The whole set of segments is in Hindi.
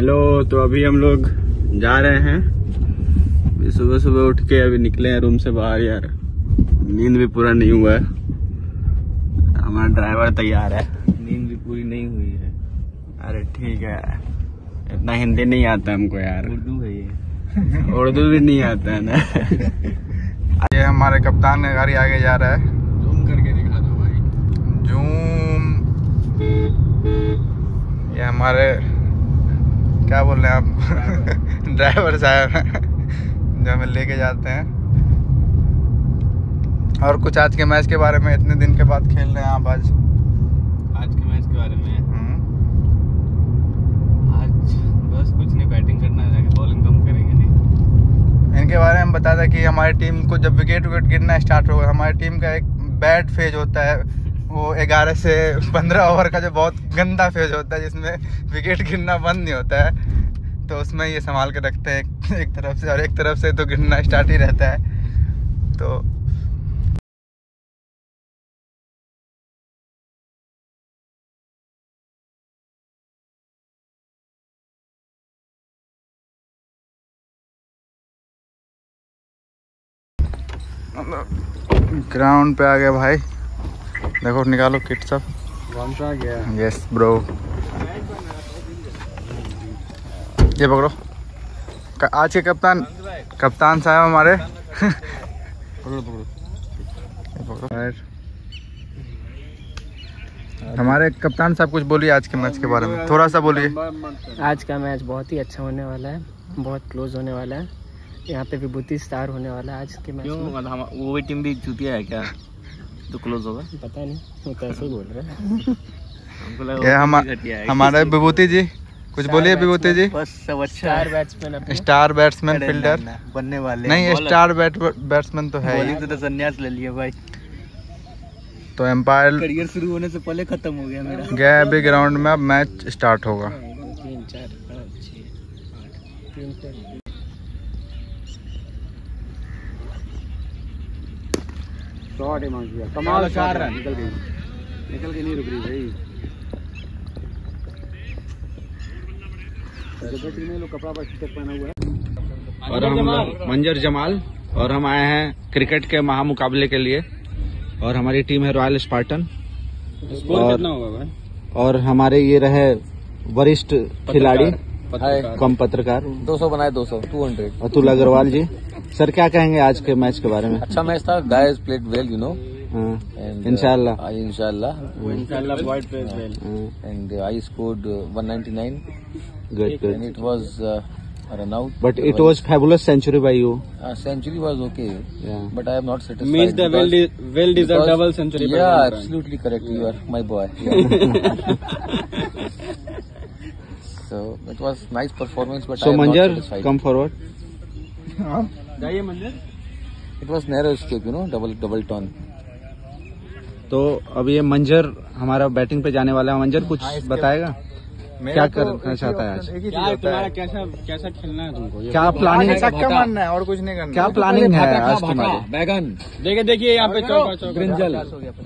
हेलो तो अभी हम लोग जा रहे हैं। सुबह सुबह उठ के अभी निकले हैं रूम से बाहर यार। नींद भी पूरा नहीं हुआ है। हमारा ड्राइवर तैयार है। नींद भी पूरी नहीं हुई है। अरे ठीक है। इतना हिंदी नहीं आता हमको यार। उर्दू है ये। उर्दू भी नहीं आता है ना। ये हमारे कप्तान ने गाड़ी आगे जा रहा है। जूम करके दिखा दो भाई। जूम। ये हमारे क्या बोल रहे हैं आप? ड्राइवर साहब। हैं, जो हमें लेके जाते हैं। और कुछ आज के मैच के बारे में इतने दिन के बाद खेल रहे हैं आप आज? आज के मैच के बारे में? हम्म, आज बस कुछ नहीं बैटिंग करना है जाके बॉलिंग कम करेंगे नहीं। इनके बारे में बता दें कि हमारी टीम को जब विकेट विकेट गिरना स्टार्ट होगा हमारी टीम का एक बैड फ़ेज़ होता है। वो ग्यारह से पंद्रह ओवर का जो बहुत गंदा फ़ेज़ होता है जिसमें विकेट गिरना बंद नहीं होता है तो उसमें ये संभाल के रखते हैं एक, तरफ़ से और एक तरफ़ से तो गिरना स्टार्ट ही रहता है। तो ग्राउंड पे आ गए भाई। देखो निकालो किट सब। गया। यस ब्रो ये पकड़ो। आज के कप्तान कप्तान साहब हमारे। पकड़ो पकड़ो. हमारे कप्तान साहब कुछ बोलिए आज के मैच के बारे में। थोड़ा सा बोलिए। आज का मैच बहुत ही अच्छा होने वाला है बहुत क्लोज होने वाला है। यहाँ पे विभूति स्टार होने वाला है आज के मैच में। मतलब वो भी टीम भी चूतिया है क्या? तो क्लोज होगा? पता नहीं वो कैसे बोल रहे हैं? हम। हमारे विभूति जी कुछ बोलिए विभूति जी। सब अच्छा star batsman star batsman fielder बनने वाले। नहीं स्टार बैट बैट्समैन तो है ही। बॉलिंग तो संन्यास ले लिया भाई। तो एम्पायर करियर शुरू होने से पहले खत्म हो गया मेरा। गया अभी ग्राउंड में अब मैच स्टार्ट होगा। तीन चार पाँच छः आठ है कमाल चार रन। निकल गई निकल के नहीं रुक रही भाई। लोग कपड़ा पर टी-शर्ट पहना हुआ है। और हम मंजर जमाल और हम आए हैं क्रिकेट के महामुकाबले के लिए। और हमारी टीम है रॉयल स्पार्टन। और, और हमारे ये रहे वरिष्ठ खिलाड़ी। कम पत्रकार, दो सौ बनाए 200, 200। अतुल अग्रवाल जी सर क्या कहेंगे आज के मैच के बारे में? अच्छा मैच था guys played well you know इनशाला इनशाला and I scored 199 ninety nine it was run out but it was fabulous century by you century was okay but I am not satisfied so it was nice performance but so I am manjar not satisfied come forward जाइए Manjar. it was narrow escape you know double double turn तो अब ये मंजर हमारा बैटिंग पे जाने वाला है मंजर कुछ बताएगा क्या तो करना चाहता है आज? है कैसा कैसा खेलना है तुमको? क्या प्लानिंग छक्का मारना है? और कुछ नहीं करना। क्या प्लानिंग है आज तुम्हारी? बैगन। देखिए देखिए यहाँ पे चौका चौका। ब्रिंजल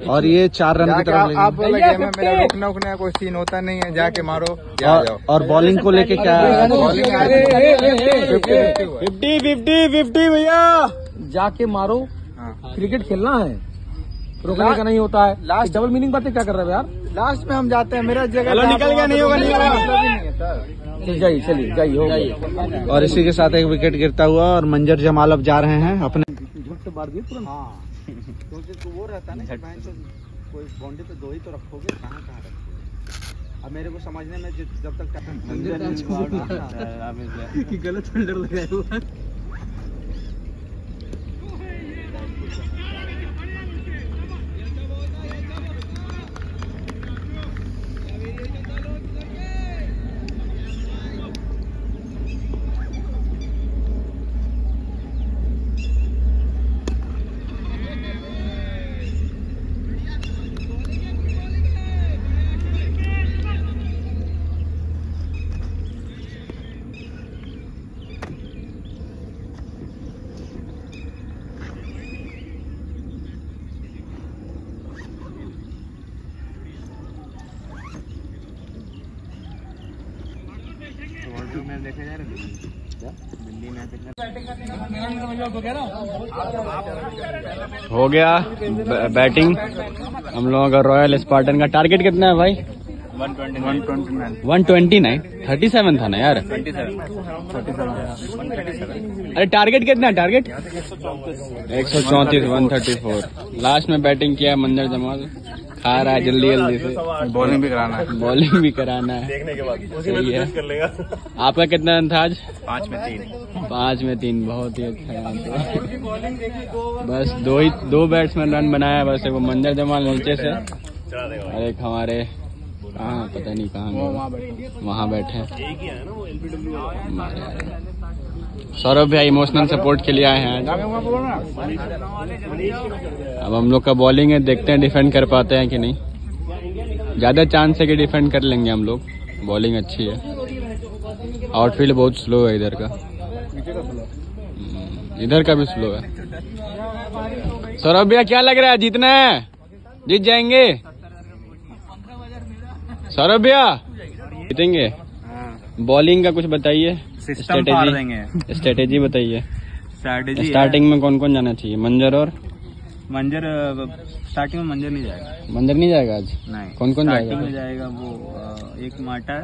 और ये चार रन की तरफ़ आप, मेरा रोकना उकना का कोई सीन होता नहीं है जाके मारो और, बॉलिंग को लेके क्या बॉलिंग आज 50-50 हुआ है। फिफ्टी फिफ्टी फिफ्टी भैया। जाके मारो। हाँ। क्रिकेट खेलना है। रोकने का नहीं होता है। लास्ट डबल मीनिंग बातें क्या कर रहे हो यार? लास्ट में हम जाते हैं मेरा जगह निकल गया, नहीं होगा, रोकने नहीं का होगा। मतलब ही नहीं है सर चल जाइए चलिए जाइए हो गया। और इसी के साथ एक विकेट गिरता हुआ और मंजर जमाल अब जा रहे हैं अपने क्योंकि वो रहता है ना कोई बाउंड्री पे दो ही तो रखोगे कहाँ कहाँ रखोगे? अब मेरे को समझने में जब तक गलत फिल्डर लगाया हुआ हो गया बैटिंग। हम लोगों का रॉयल स्पार्टन का टारगेट कितना है भाई? One twenty nine thirty seven था ना यार। अरे टारगेट कितना है? टारगेट एक सौ चौंतीस वन थर्टी फोर लास्ट में बैटिंग किया मंजर जमाल। खा रहा है जल्दी जल्दी से। बॉलिंग भी कराना है। बॉलिंग भी कराना है। देखने सही है। आपका कितना रन था आज पाँच में तीन। पाँच में तीन बहुत ही अच्छा है। तो। बस दो ही दो बैट्समैन रन बनाया बस एक वो मंजर जमाल नीचे से। और एक हमारे कहाँ पता नहीं कहाँ गए वहाँ बैठे। हैं सौरभ भैया इमोशनल सपोर्ट के लिए आए हैं। अब हम लोग का बॉलिंग है देखते हैं डिफेंड कर पाते हैं कि नहीं। ज़्यादा चांस है कि डिफेंड कर लेंगे हम लोग। बॉलिंग अच्छी है। आउटफील्ड बहुत स्लो है इधर का। हम्म, इधर का भी स्लो है। सौरभ भैया क्या लग रहा है? जीतना है? जीत जाएँगे? सौरभ भैया जीतेंगे? बॉलिंग का कुछ बताइए। स्ट्रेटेजी स्ट्रेटेजी बताइए। स्ट्रैटेजी स्टार्टिंग में कौन कौन जाना चाहिए? मंजर और? मंजर स्टार्टिंग में मंजर नहीं जाएगा। मंजर नहीं जाएगा आज? नहीं कौन कौन स्टार्टिंग जाएगा? में जाएगा वो एक माटा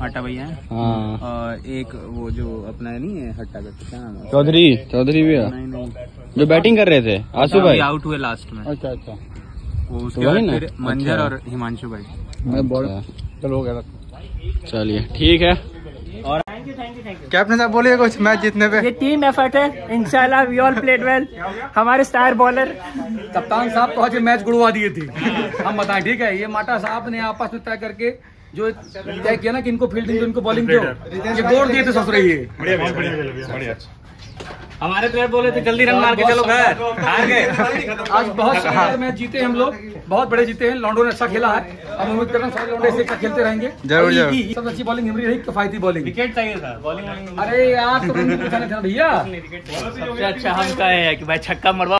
माटा भैया हाँ। और एक वो जो अपना नहीं है हट्टा का क्या नाम है? चौधरी चौधरी भैया। जो बैटिंग कर रहे थे आसू भाई? आउट हुए लास्ट में। अच्छा अच्छा। वो उसके बाद? फिर मंजर अच्छा। और हिमांशु भाई। चलो चलिए ठीक हो। कैप्टन साहब बोलिए कुछ मैच जीतने पे। ये टीम एफर्ट है इंशाल्लाह वी ऑल प्लेड वेल हमारे स्टार बॉलर कप्तान साहब तो आज मैच गुड़वा दिए थे। हम बताएँ ठीक है? ये माटा साहब ने आपस में तय करके जो तय किया ना कि इनको फील्डिंग दो इनको बॉलिंग दो ये दौड़ दिए थे ससुर ये। हमारे प्लेयर बोले थे जल्दी रन मार के चलो घर। हार गए। आज बहुत मैच जीते हम लोग। बहुत बड़े जीते हैं। लॉन्डो ने अच्छा खेला है। हम उम्मीद करते हैं सारे लॉन्डो से अच्छा खेलते रहेंगे। ज़रूर, ज़रूर। सबसे अच्छी बॉलिंग हमारी रही किफायती बॉलिंग विकेट चाहिए था बॉलिंग अरे यार तो भैया। सबसे अच्छा हम कहे हैं कि भाई छक्का मरवा।